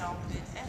downloaded